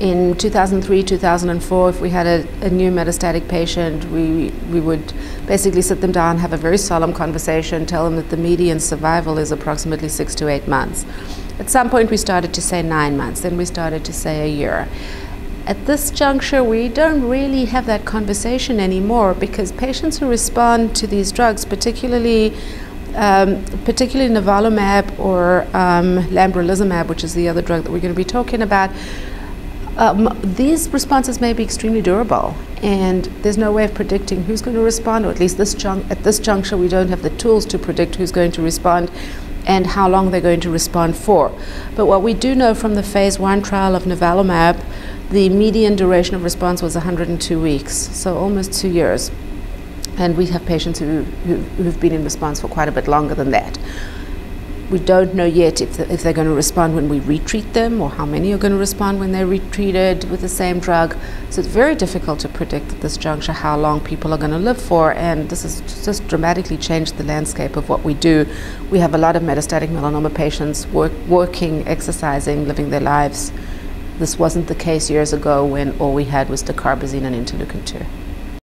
in 2003, 2004, if we had a, a, new metastatic patient, we, we would basically sit them down, have a very solemn conversation, tell them that the median survival is approximately six to eight months. At some point, we started to say nine months, then we started to say a year. At this juncture, we don't really have that conversation anymore because patients who respond to these drugs, particularly um, particularly nivolumab or um, lambrolizumab, which is the other drug that we're going to be talking about, um, these responses may be extremely durable, and there's no way of predicting who's going to respond, or at least this at this juncture, we don't have the tools to predict who's going to respond and how long they're going to respond for. But what we do know from the phase one trial of nivolumab, the median duration of response was 102 weeks, so almost two years. And we have patients who, who, who've been in response for quite a bit longer than that. We don't know yet if, the, if they're going to respond when we retreat them or how many are going to respond when they're retreated with the same drug. So it's very difficult to predict at this juncture how long people are going to live for, and this has just dramatically changed the landscape of what we do. We have a lot of metastatic melanoma patients work, working, exercising, living their lives. This wasn't the case years ago when all we had was dacarbazine and interleukin 2.